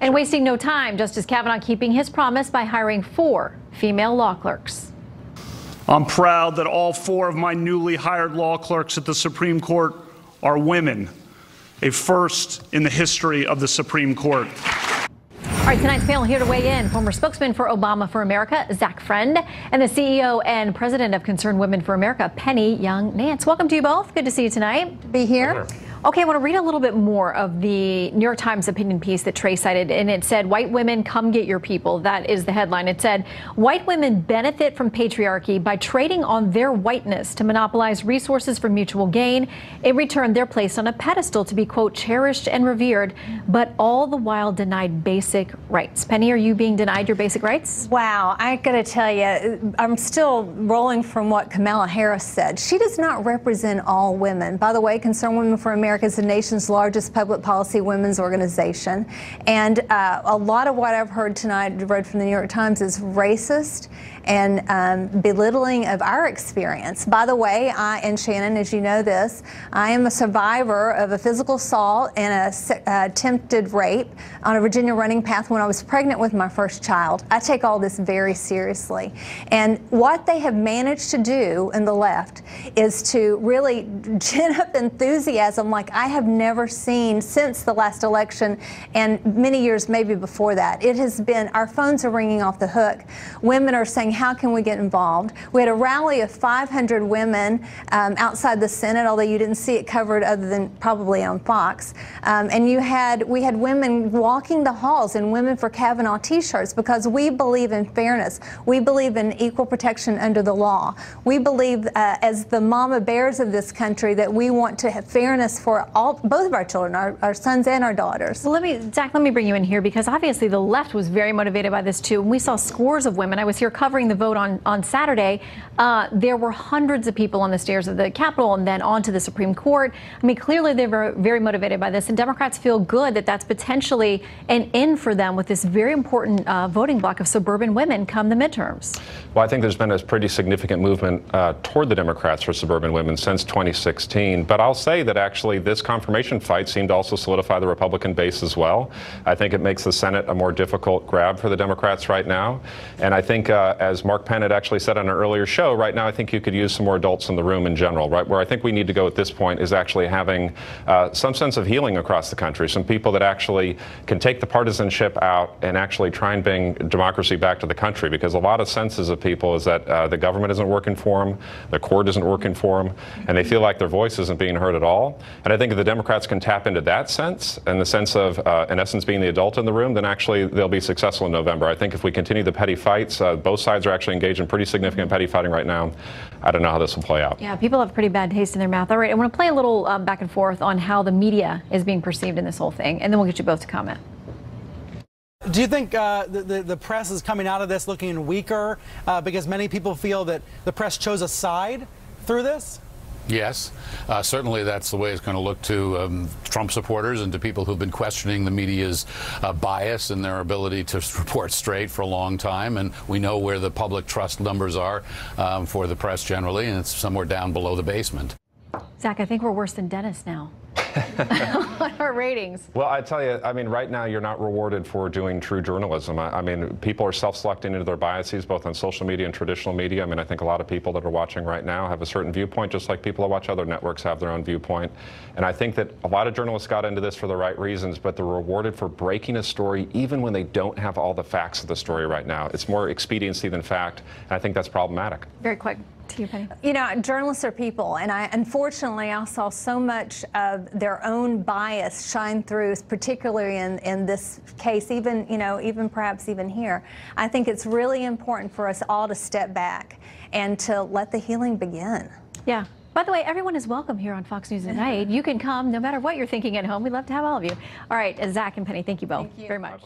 And wasting no time, Justice Kavanaugh keeping his promise by hiring four female law clerks. I'm proud that all four of my newly hired law clerks at the Supreme Court are women, a first in the history of the Supreme Court. All right, tonight's panel here to weigh in former spokesman for Obama for America, Zach Friend, and the CEO and president of Concerned Women for America, Penny Young Nance. Welcome to you both. Good to see you tonight. Be here. Okay, I want to read a little bit more of the New York Times opinion piece that Trey cited, and it said, White women come get your people. That is the headline. It said, White women benefit from patriarchy by trading on their whiteness to monopolize resources for mutual gain. In return, they're placed on a pedestal to be, quote, cherished and revered, but all the while denied basic rights. Penny, are you being denied your basic rights? Wow, I got to tell you, I'm still rolling from what Kamala Harris said. She does not represent all women. By the way, Concerned Women for America America is the nation's largest public policy women's organization. And uh, a lot of what I've heard tonight, read from the New York Times, is racist and um, belittling of our experience. By the way, I and Shannon, as you know this, I am a survivor of a physical assault and a uh, attempted rape on a Virginia running path when I was pregnant with my first child. I take all this very seriously. And what they have managed to do in the left is to really gin up enthusiasm like I have never seen since the last election and many years maybe before that. It has been, our phones are ringing off the hook. Women are saying, how can we get involved? We had a rally of 500 women um, outside the Senate, although you didn't see it covered other than probably on Fox. Um, and you had we had women walking the halls in Women for Kavanaugh T-shirts because we believe in fairness. We believe in equal protection under the law. We believe, uh, as the mama bears of this country, that we want to have fairness for all both of our children, our, our sons and our daughters. Well, let me, Zach, let me bring you in here because obviously the left was very motivated by this too. And we saw scores of women. I was here covering the vote on, on Saturday, uh, there were hundreds of people on the stairs of the Capitol and then onto the Supreme Court. I mean, clearly they were very motivated by this, and Democrats feel good that that's potentially an in for them with this very important uh, voting bloc of suburban women come the midterms. Well, I think there's been a pretty significant movement uh, toward the Democrats for suburban women since 2016. But I'll say that actually this confirmation fight seemed to also solidify the Republican base as well. I think it makes the Senate a more difficult grab for the Democrats right now. And I think, uh, as Mark Penn had actually said on an earlier show, right now I think you could use some more adults in the room in general. Right where I think we need to go at this point is actually having uh, some sense of healing across the country, some people that actually can take the partisanship out and actually try and bring democracy back to the country. Because a lot of senses of people is that uh, the government isn't working for them, the court isn't working for them, and they feel like their voice isn't being heard at all. I think if the Democrats can tap into that sense and the sense of, uh, in essence, being the adult in the room, then actually they'll be successful in November. I think if we continue the petty fights, uh, both sides are actually engaged in pretty significant petty fighting right now. I don't know how this will play out. Yeah, people have pretty bad taste in their mouth. All right, I want to play a little um, back and forth on how the media is being perceived in this whole thing, and then we'll get you both to comment. Do you think uh, the, the, the, press is coming out of this looking weaker uh, because many people feel that the press chose a side through this? Yes, uh, certainly that's the way it's going to look to um, Trump supporters and to people who've been questioning the media's uh, bias and their ability to report straight for a long time. And we know where the public trust numbers are um, for the press generally, and it's somewhere down below the basement. Zach, I think we're worse than Dennis now. on our ratings. Well, I tell you, I mean, right now you're not rewarded for doing true journalism. I, I mean, people are self-selecting into their biases, both on social media and traditional media. I mean, I think a lot of people that are watching right now have a certain viewpoint, just like people who watch other networks have their own viewpoint. And I think that a lot of journalists got into this for the right reasons, but they're rewarded for breaking a story even when they don't have all the facts of the story right now. It's more expediency than fact, and I think that's problematic. Very quick to you, Penny? You know, journalists are people, and I unfortunately I saw so much of their own bias shine through, particularly in in this case, even you know, even perhaps even here. I think it's really important for us all to step back and to let the healing begin. Yeah. By the way, everyone is welcome here on Fox News tonight. You can come no matter what you're thinking at home. We'd love to have all of you. All right, Zach and Penny, thank you both thank you. very much.